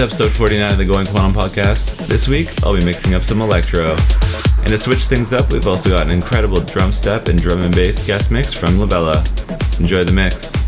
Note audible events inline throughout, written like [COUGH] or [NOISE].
Episode 49 of the Going Quantum podcast. This week, I'll be mixing up some electro. And to switch things up, we've also got an incredible drum step and drum and bass guest mix from Levela. Enjoy the mix.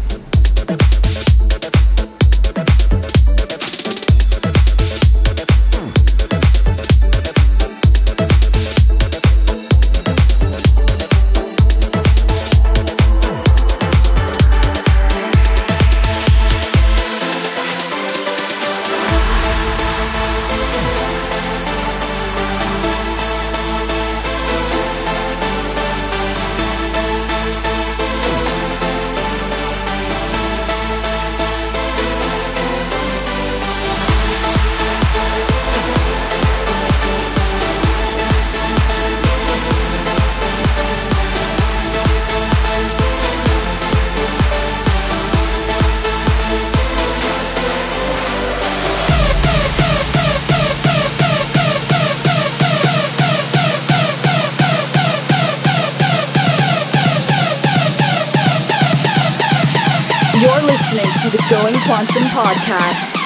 To the Going Quantum podcast.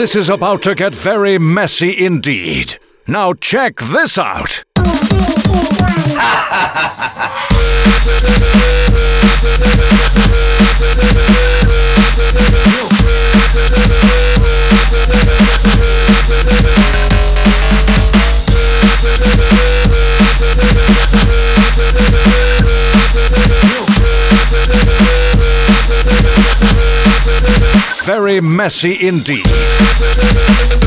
This is about to get very messy indeed. Now check this out. [LAUGHS] very messy indeed.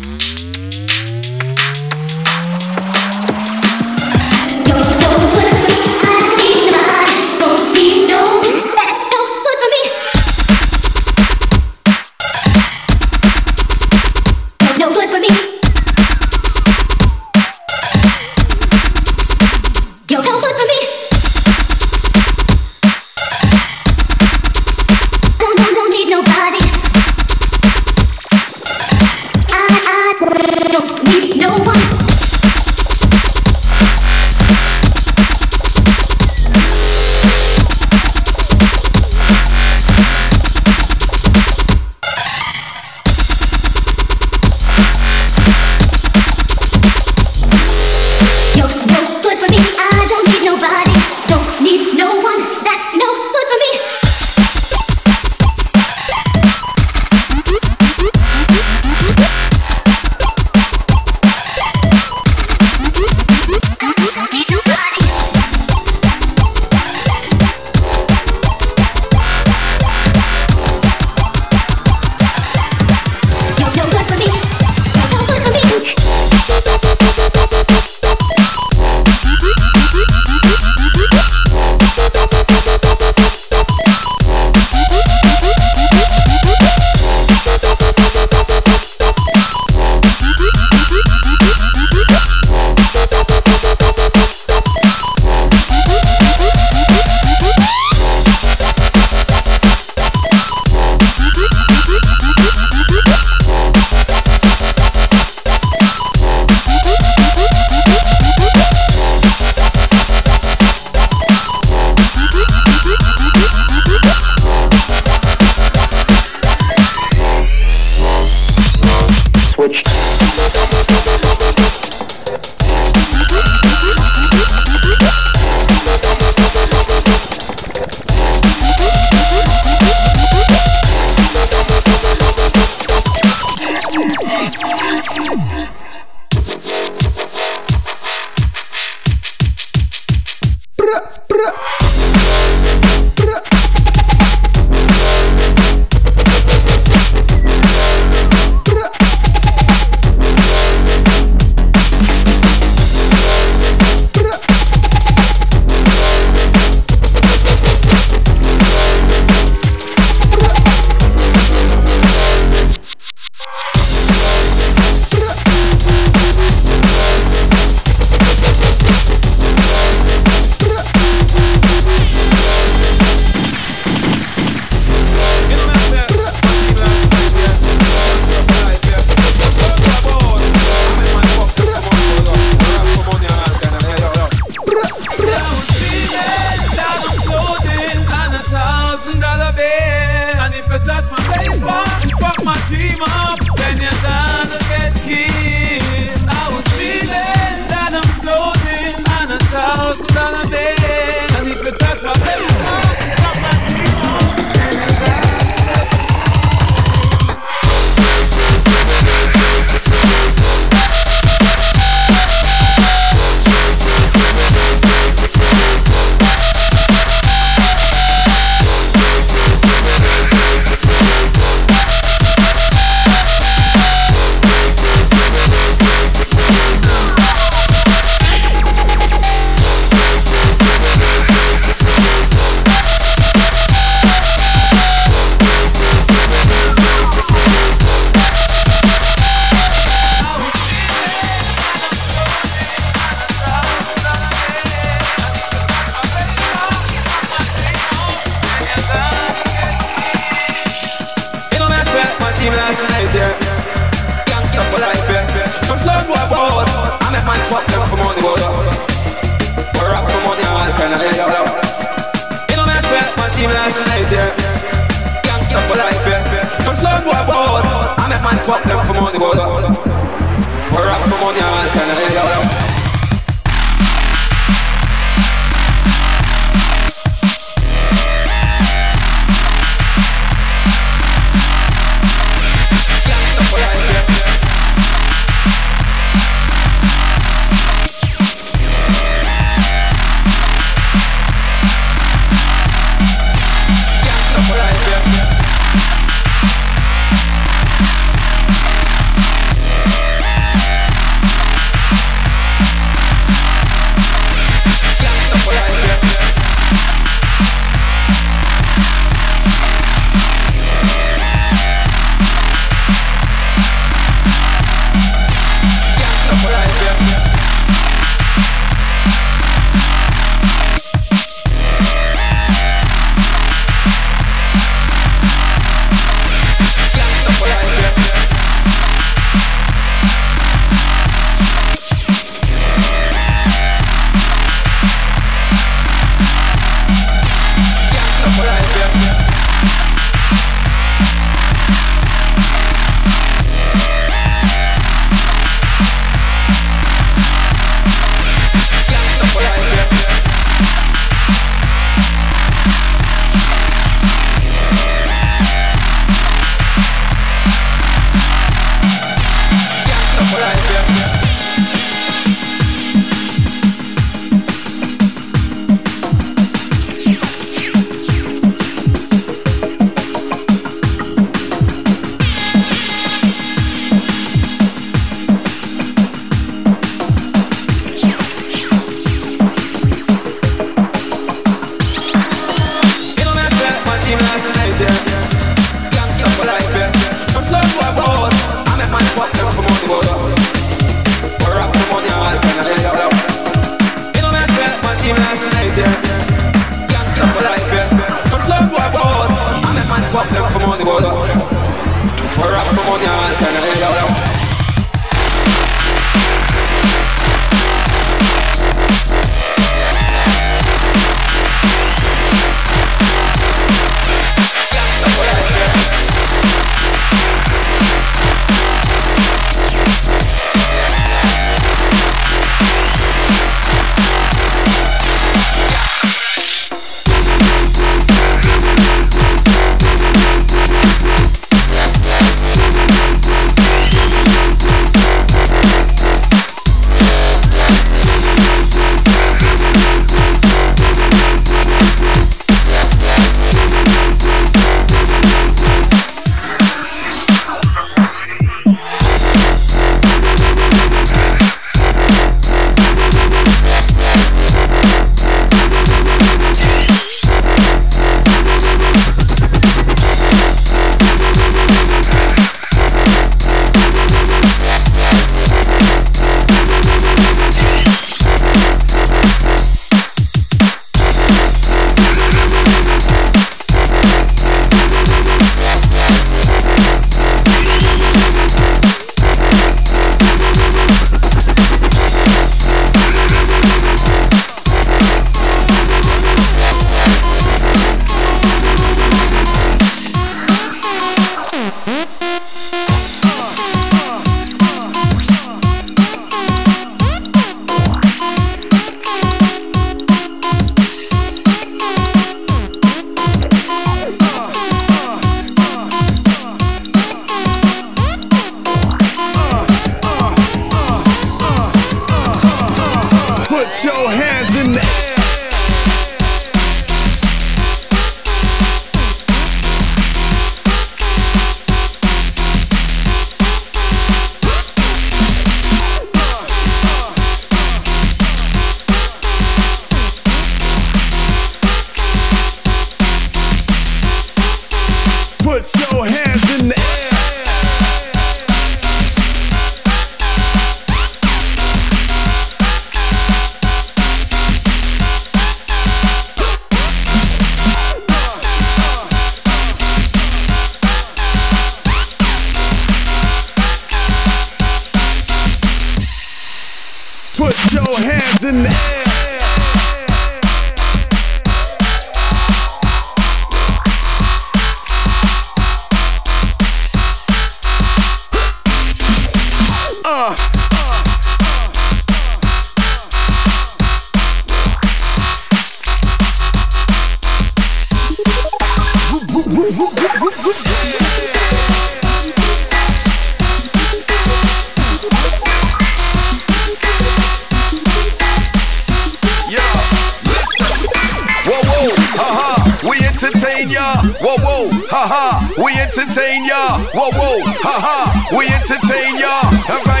We entertain ya. And right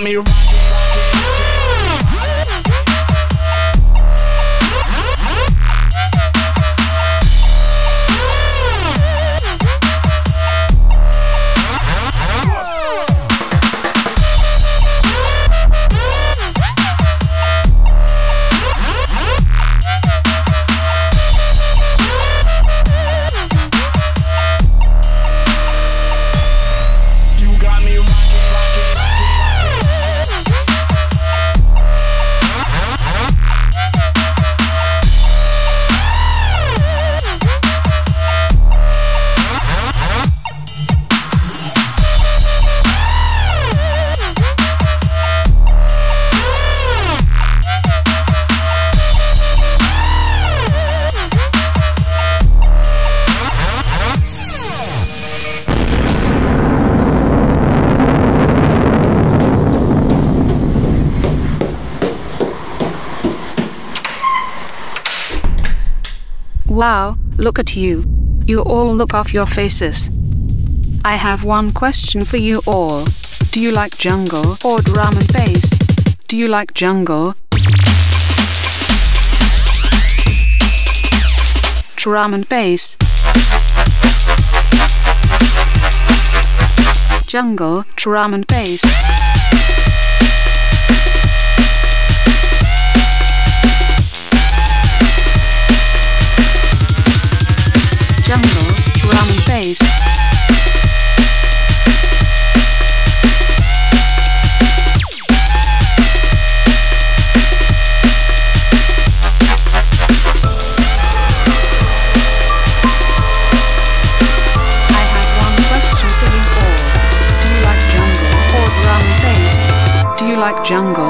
got me. Look at you. You all look off your faces. I have one question for you all. Do you like jungle or drum and bass? Do you like jungle? Drum and bass. Jungle, drum and bass. Jungle?